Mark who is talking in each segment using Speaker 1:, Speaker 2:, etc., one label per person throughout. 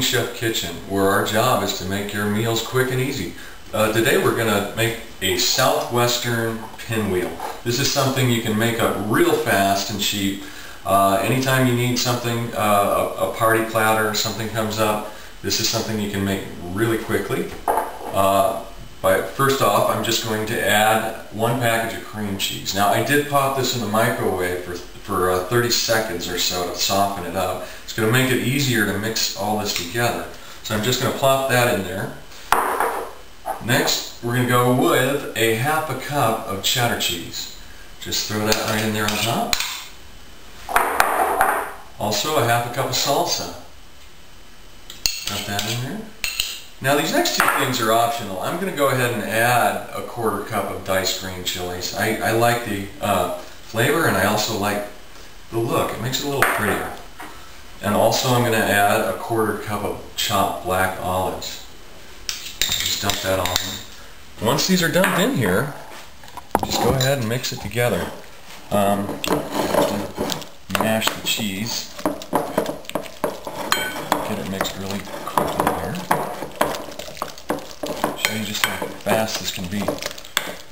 Speaker 1: Chef Kitchen, where our job is to make your meals quick and easy. Uh, today we're going to make a southwestern pinwheel. This is something you can make up real fast and cheap. Uh, anytime you need something, uh, a, a, party platter, something comes up, this is something you can make really quickly. By, first off, I'm just going to add one package of cream cheese. Now I did pop this in the microwave for, for uh, 30 seconds or so to soften it up. It's going to make it easier to mix all this together. So I'm just going to plop that in there. Next, we're going to go with a half a cup of cheddar cheese. Just throw that right in there on top. Also a half a cup of salsa. Got that in there. Now these next two things are optional. I'm going to go ahead and add a quarter cup of diced green chilies. I, I like the uh, flavor and I also like the look. It makes it a little prettier. And also I'm going to add a quarter cup of chopped black olives. Just dump that all. Once these are dumped in here, just go ahead and mix it together. Um, mash the cheese. Get it mixed really quickly here. Show you just how fast this can be.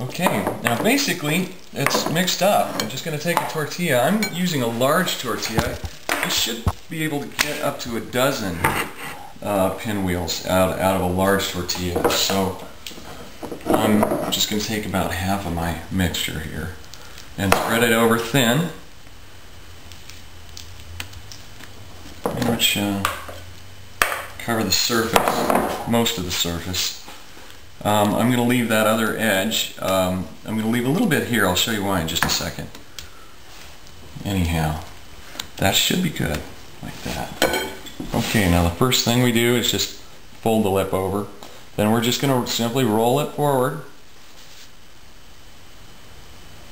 Speaker 1: Okay, now basically it's mixed up. I'm just going to take a tortilla. I'm using a large tortilla. You should be able to get up to a dozen uh, pinwheels out, out of a large tortilla. So I'm just going to take about half of my mixture here and spread it over thin. Pretty much uh, cover the surface, most of the surface. Um, I'm going to leave that other edge. Um, I'm going to leave a little bit here. I'll show you why in just a second. Anyhow, that should be good, like that. Okay, now the first thing we do is just fold the lip over. Then we're just going to simply roll it forward.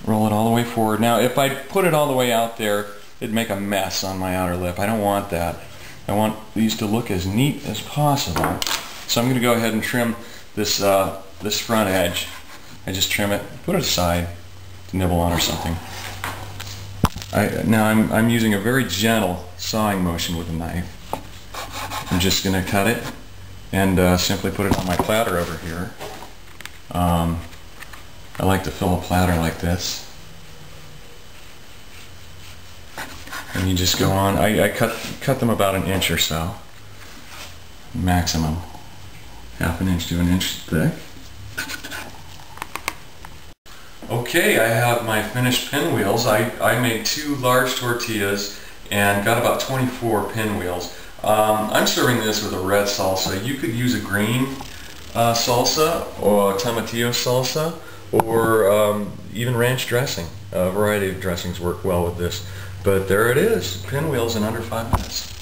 Speaker 1: Roll it all the way forward. Now if I put it all the way out there, it'd make a mess on my outer lip. I don't want that. I want these to look as neat as possible. So I'm going to go ahead and trim this, uh, this front edge. I just trim it, put it aside to nibble on or something. I, now I'm, I'm using a very gentle sawing motion with a knife. I'm just going to cut it and uh, simply put it on my platter over here. Um, I like to fill a platter like this. And you just go on. I, I cut, cut them about an inch or so. Maximum. Half an inch to an inch thick. Okay, I have my finished pinwheels. I, I made two large tortillas and got about 24 pinwheels. Um, I'm serving this with a red salsa. You could use a green uh, salsa or tomatillo salsa or um, even ranch dressing. A variety of dressings work well with this. But there it is, pinwheels in under five minutes.